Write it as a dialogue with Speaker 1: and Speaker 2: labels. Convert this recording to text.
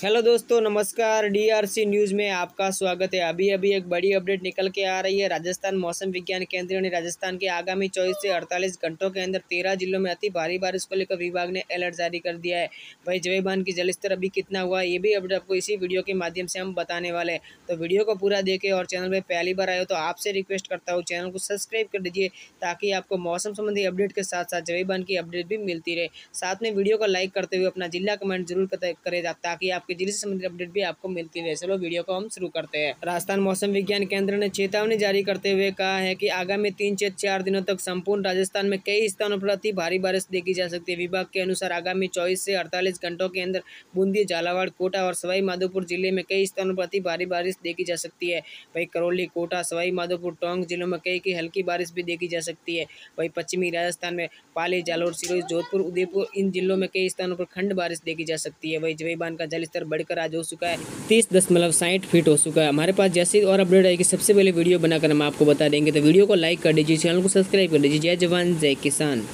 Speaker 1: Hello दोस्तों, नमस्कार। DRC news में आपका स्वागत है। अभी अभी एक बड़ी अपडेट निकल के आ रही है। राजस्थान मौसम विज्ञान केंद्र ने राजस्थान के आगामी 24 से 48 घंटों के अंदर 13 जिलों में अति भारी बारिश को लेकर विभाग ने अलर्ट जारी कर दिया है। भाई जवेबान की जलस्तर अभी कितना हुआ, ये भी अपडेट आपको इसी वीडियो के माध्यम से हम बताने वाले हैं। तो वीडियो को पूरा देखें और चैनल पर पहली बार आए तो आपसे रिक्वेस्ट करता हूँ, चैनल को सब्सक्राइब कर दीजिए ताकि आपको मौसम संबंधी अपडेट के साथ साथ जवेबान की अपडेट भी मिलती रहे। साथ में वीडियो को लाइक करते हुए अपना जिला कमेंट ज़रूर करें ताकि आपके ज़िले से संबंधित अपडेट भी आपको मिलती रहे चलो, वीडियो को हम शुरू करते हैं। राजस्थान मौसम विज्ञान केंद्र ने चेतावनी जारी करते हुए कहा है कि आगामी तीन से चार दिनों तक संपूर्ण राजस्थान में कई स्थानों पर अति भारी बारिश देखी जा सकती है। विभाग के अनुसार आगामी चौबीस से अड़तालीस घंटों के अंदर बूंदी, झालावाड़, कोटा और सवाई माधोपुर ज़िले में कई स्थानों पर अति भारी बारिश देखी जा सकती है। वही करौली, कोटा सवाई माधोपुर टोंक जिलों में कई की हल्की बारिश भी देखी जा सकती है। वही पश्चिमी राजस्थान में पाली, जालोर, सिरोही, जोधपुर, उदयपुर, इन जिलों में कई स्थानों पर खंड बारिश देखी जा सकती है। वही जवेबान का जलस्तर बढ़कर आज हो चुका है, तीस दशमलव साठ फीट हो चुका है। हमारे पास जैसे और अपडेट आएगी, सबसे पहले वीडियो बनाकर हम आपको बता देंगे। तो वीडियो को लाइक कर दीजिए, चैनल को सब्सक्राइब कर दीजिए। जय जवान, जय किसान।